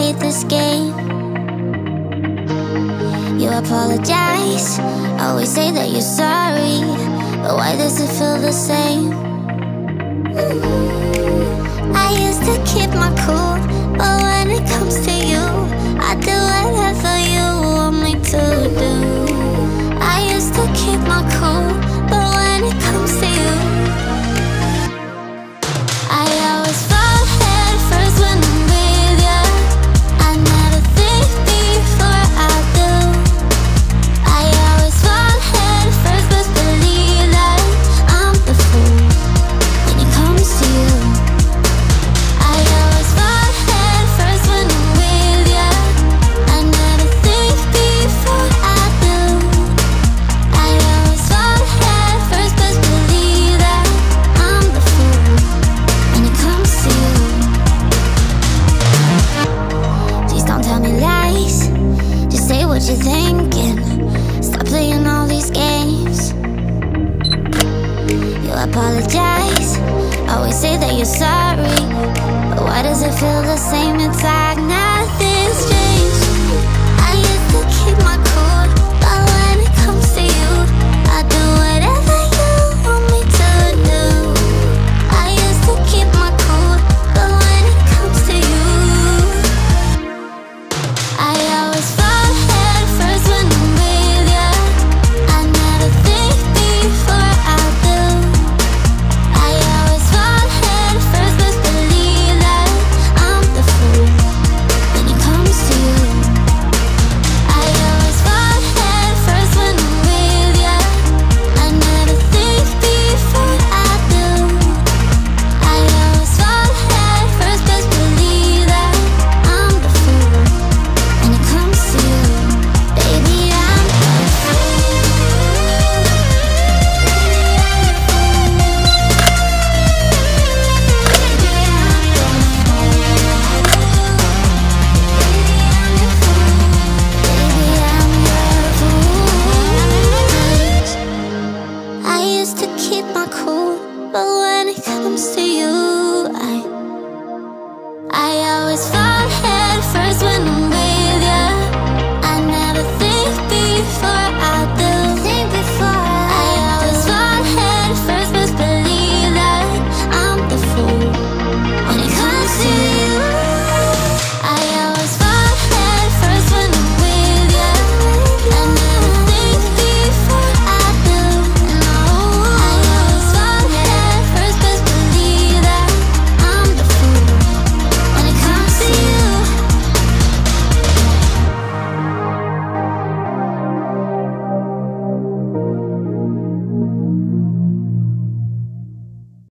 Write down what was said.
hate this game. You apologize, always say that you're sorry. But why does it feel the same? I used to keep my cool, You're thinking. Stop playing all these games. You apologize. Always say that you're sorry. But why does it feel the same inside? close to you.